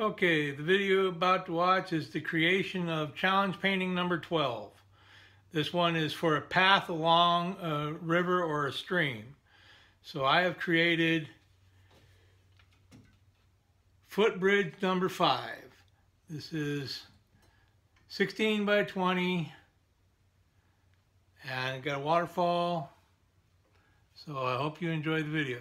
Okay, the video about to watch is the creation of challenge painting number 12. This one is for a path along a river or a stream. So I have created footbridge number 5. This is 16 by 20 and got a waterfall. So I hope you enjoy the video.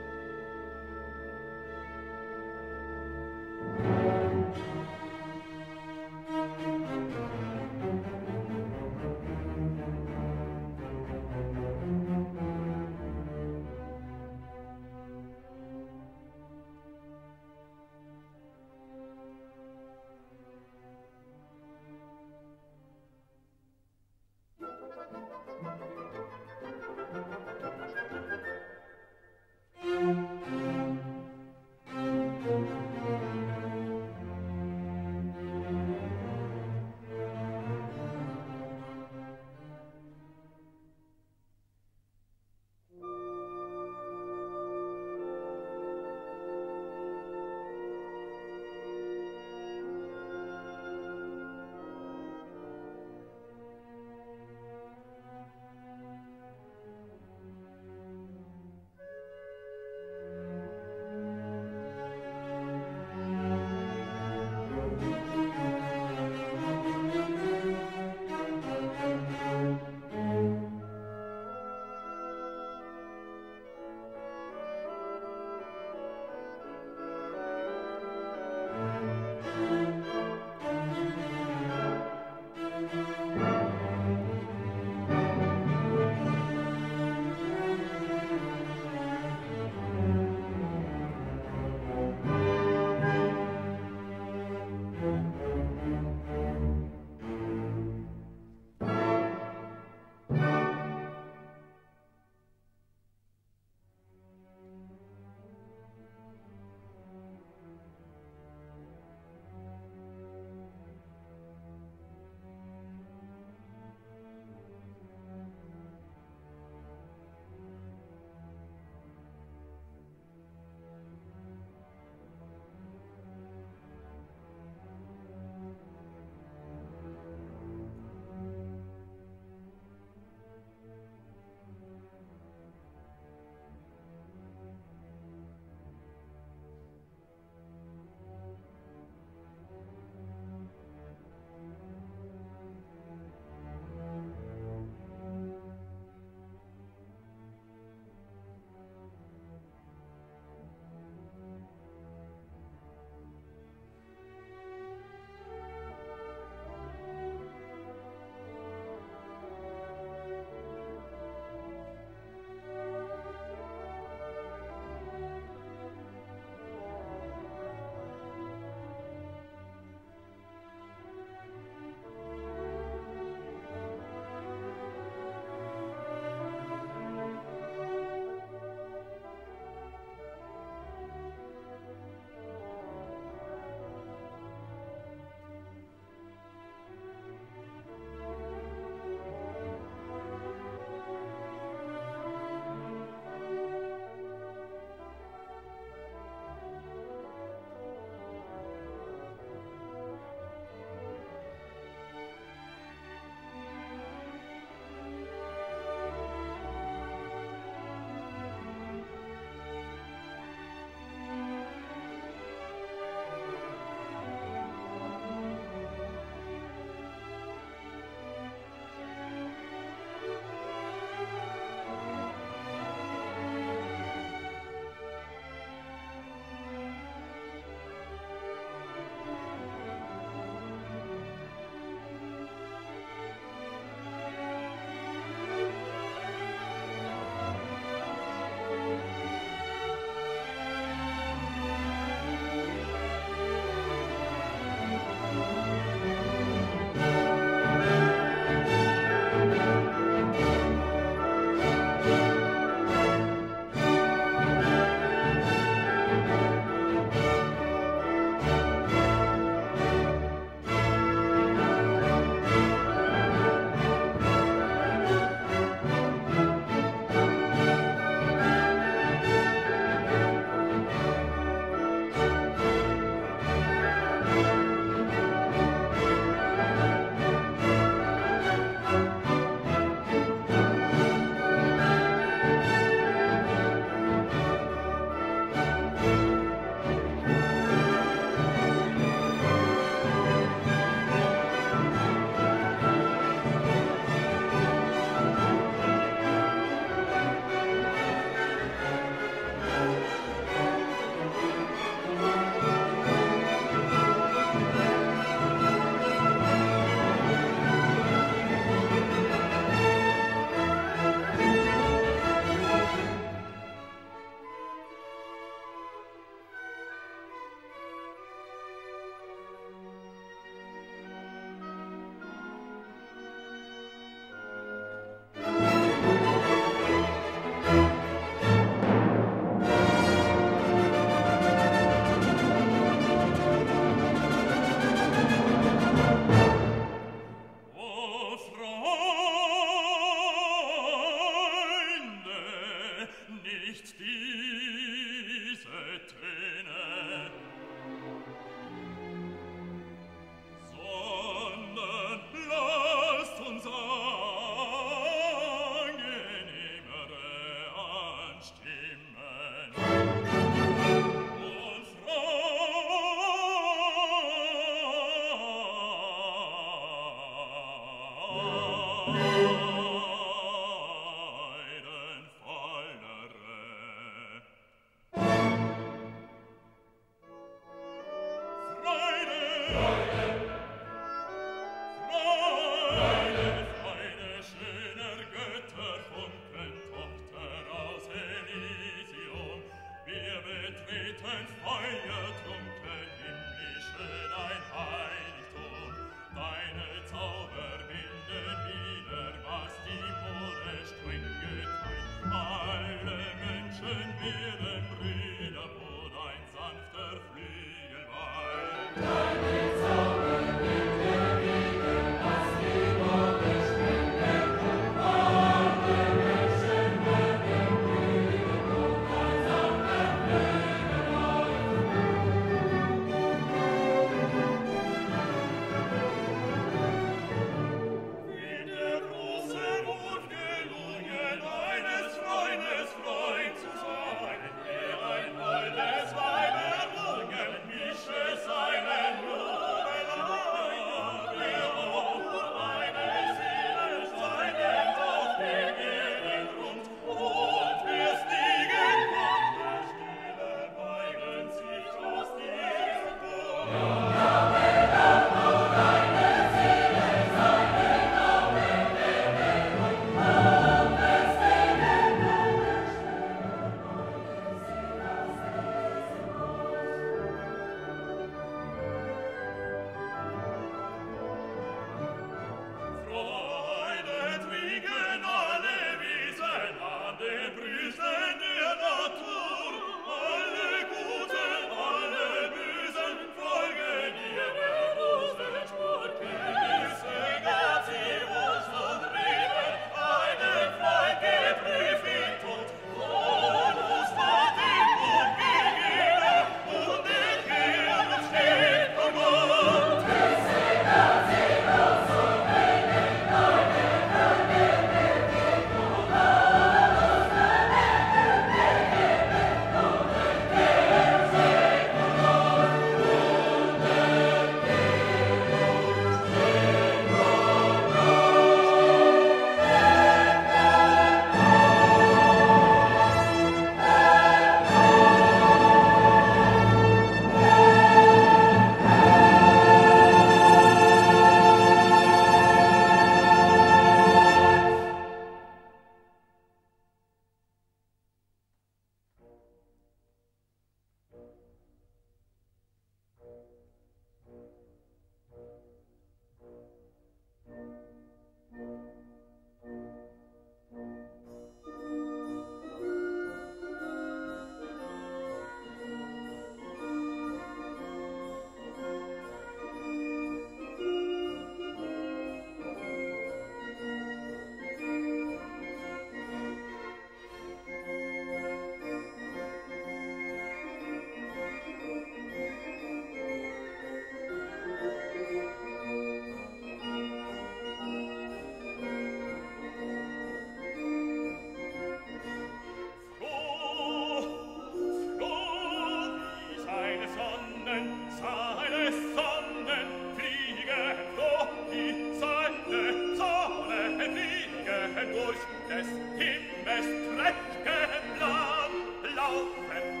durch des Himmels prächtigen Land laufen.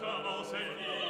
portano sei